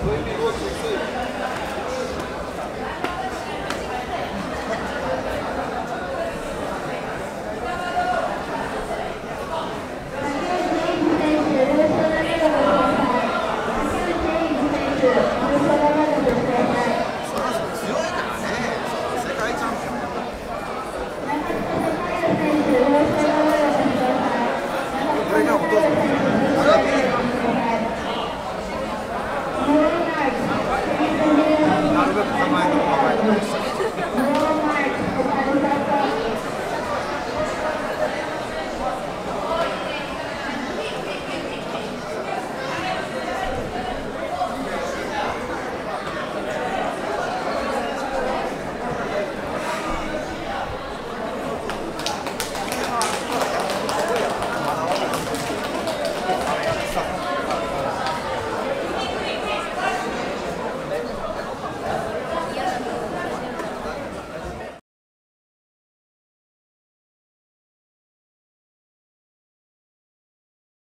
推力多几次